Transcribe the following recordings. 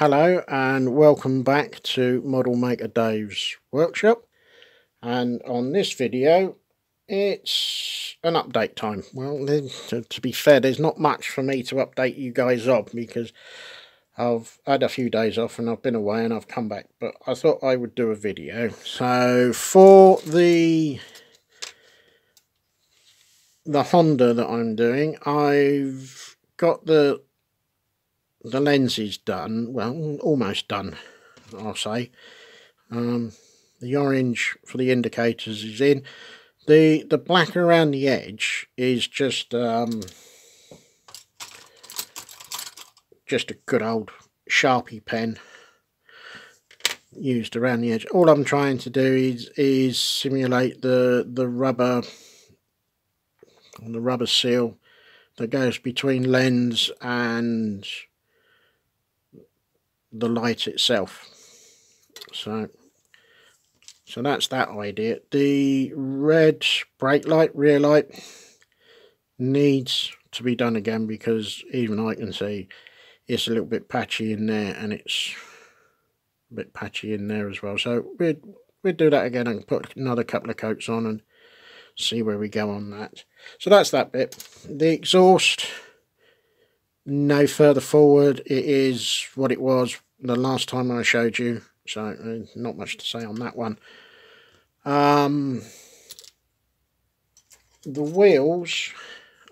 hello and welcome back to Model Maker Dave's workshop and on this video it's an update time. Well to, be fair there's not much for me to update you guys of because I've had a few days off and I've been away and I've come back but I thought I would do a video. So for the the Honda that I'm doing I've got the the lens is done, well, almost done, I'll say. Um, the orange for the indicators is in. The the black around the edge is just um, just a good old Sharpie pen used around the edge. All I'm trying to do is is simulate the the rubber on the rubber seal that goes between lens and the light itself. So, so that's that idea. The red brake light, rear light, needs to be done again because even I can see it's a little bit patchy in there and it's a bit patchy in there as well. So we'd, we'd do that again and put another couple of coats on and see where we go on that. So that's that bit. The exhaust no further forward. It is what it was the last time I showed you. So uh, not much to say on that one. Um, the wheels,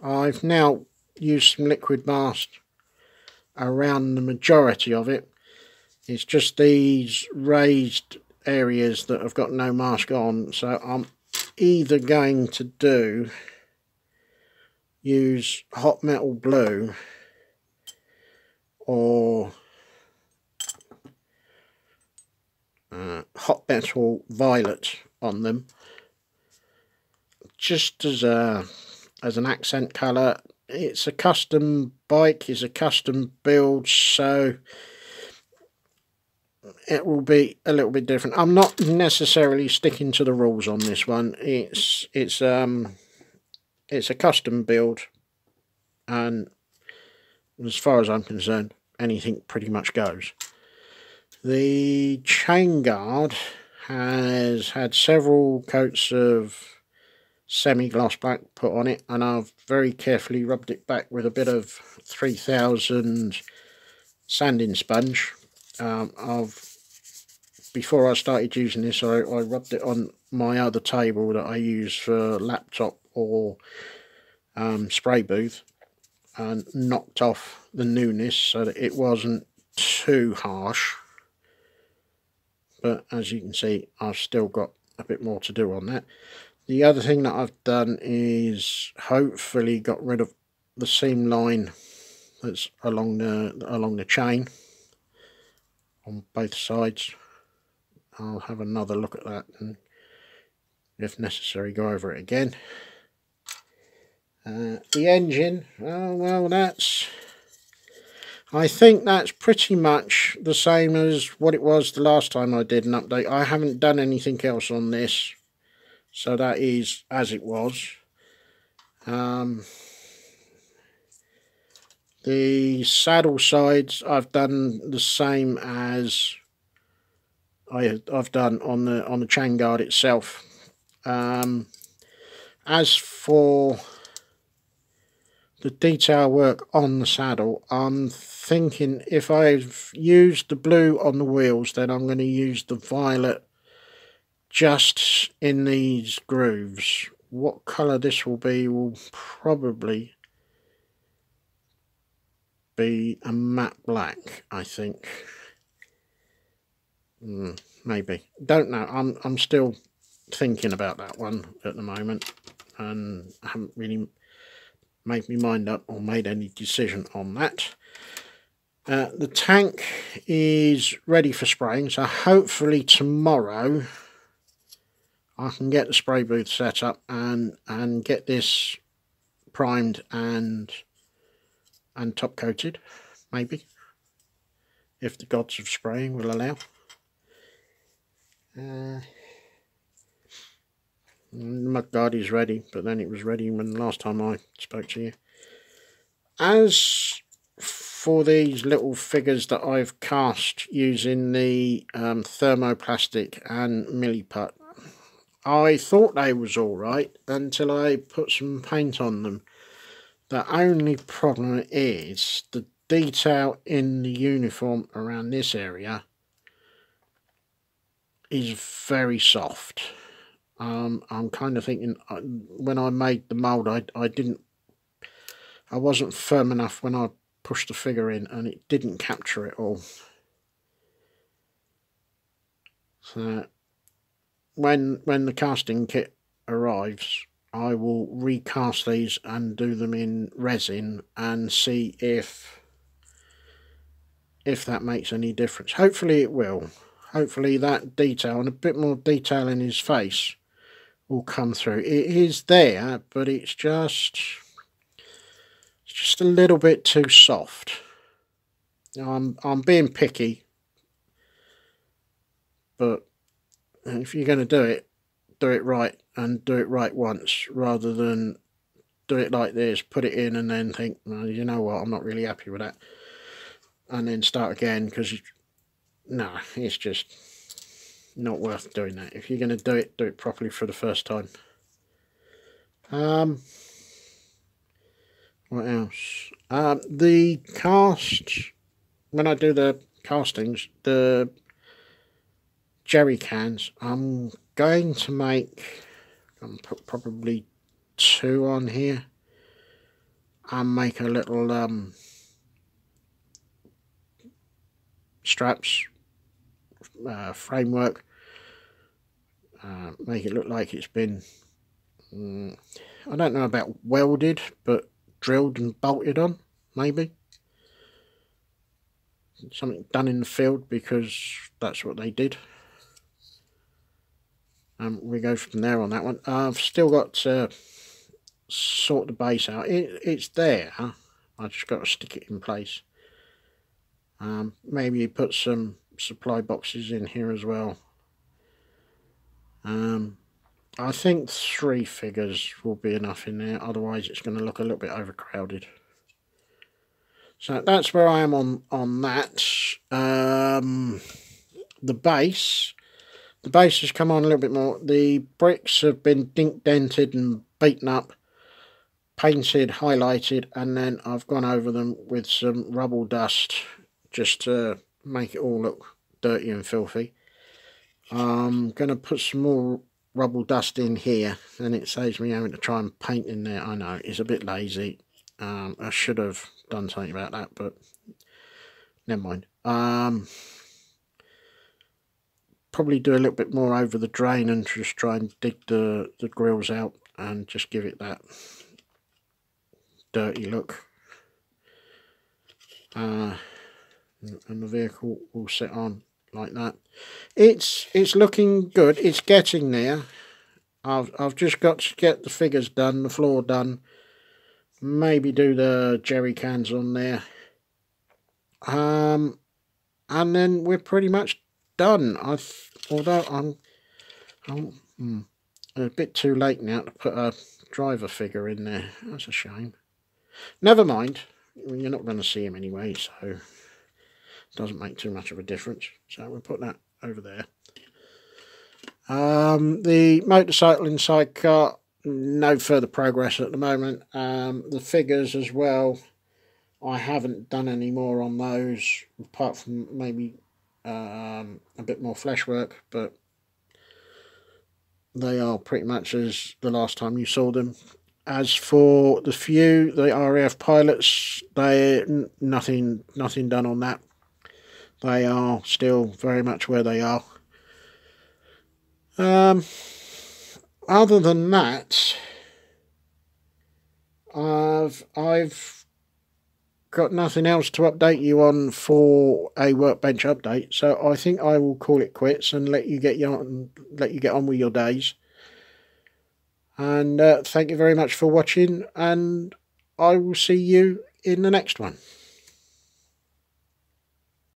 I've now used some liquid mask around the majority of it. It's just these raised areas that have got no mask on. So I'm either going to do use hot metal blue or uh, hot metal violet on them. Just as a as an accent color it's a custom bike it's a custom build so it will be a little bit different. I'm not necessarily sticking to the rules on this one. It's it's um it's a custom build and as far as i'm concerned anything pretty much goes. The chain guard has had several coats of semi-gloss black put on it and I've very carefully rubbed it back with a bit of 3000 sanding sponge. Um, I've before I started using this I, I rubbed it on my other table that I use for laptop or um, spray booth and knocked off the newness so that it wasn't too harsh. But as you can see I've still got a bit more to do on that. The other thing that I've done is hopefully got rid of the seam line that's along the along the chain on both sides. I'll have another look at that and if necessary go over it again uh, the engine, oh well that's, I think that's pretty much the same as what it was the last time I did an update. I haven't done anything else on this, so that is as it was. Um, the saddle sides I've done the same as I, have done on the on the chain guard itself. Um, as for the detail work on the saddle, I'm thinking if I've used the blue on the wheels, then I'm going to use the violet just in these grooves. What colour this will be will probably be a matte black, I think. Mm, maybe. Don't know. I'm I'm still thinking about that one at the moment and I haven't really made my mind up or made any decision on that. Uh, the tank is ready for spraying, so hopefully tomorrow I can get the spray booth set up and and get this primed and and top coated, maybe, if the gods of spraying will allow. Uh, Mudguard is ready, but then it was ready when last time I spoke to you. As for these little figures that I've cast using the um, thermoplastic and milliput. I thought they was alright until I put some paint on them. The only problem is the detail in the uniform around this area is very soft. Um, I'm kind of thinking uh, when I made the mould, I, I didn't, I wasn't firm enough when I pushed the figure in and it didn't capture it all. So when when the casting kit arrives, I will recast these and do them in resin and see if if that makes any difference. Hopefully it will. Hopefully that detail and a bit more detail in his face will come through. It is there, but it's just it's just a little bit too soft. I'm I'm being picky, but if you're going to do it, do it right and do it right once rather than do it like this, put it in and then think, well, you know what, I'm not really happy with that. And then start again because, no, it's just not worth doing that. If you're going to do it, do it properly for the first time. Um, what else? Um, the cast, when I do the castings, the jerry cans, I'm going to make, I'm put probably two on here and make a little um, straps uh, framework uh, make it look like it's been um, I don't know about welded but drilled and bolted on maybe. Something done in the field because that's what they did. Um, we go from there on that one. I've still got to sort the base out. It, it's there. I just got to stick it in place. Um, maybe put some supply boxes in here as well I think three figures will be enough in there, otherwise it's going to look a little bit overcrowded. So that's where I am on, on that. Um, the base, the base has come on a little bit more. The bricks have been dink dented and beaten up, painted, highlighted, and then I've gone over them with some rubble dust just to make it all look dirty and filthy. I'm going to put some more rubble dust in here and it saves me having to try and paint in there. I know, it's a bit lazy. Um, I should have done something about that, but never mind. Um, probably do a little bit more over the drain and just try and dig the, the grills out and just give it that dirty look. Uh, and the vehicle will sit on like that. It's it's looking good. It's getting there. I've I've just got to get the figures done, the floor done. Maybe do the jerry cans on there. Um, and then we're pretty much done. I although I'm I'm hmm, a bit too late now to put a driver figure in there. That's a shame. Never mind. You're not going to see him anyway, so doesn't make too much of a difference. So we'll put that over there. Um, the motorcycle and sidecar, no further progress at the moment. Um, the figures as well, I haven't done any more on those, apart from maybe um, a bit more flesh work, but they are pretty much as the last time you saw them. As for the few, the RAF pilots, they nothing nothing done on that. They are still very much where they are. Um, other than that, I've I've got nothing else to update you on for a workbench update. So I think I will call it quits and let you get on let you get on with your days. And uh, thank you very much for watching, and I will see you in the next one.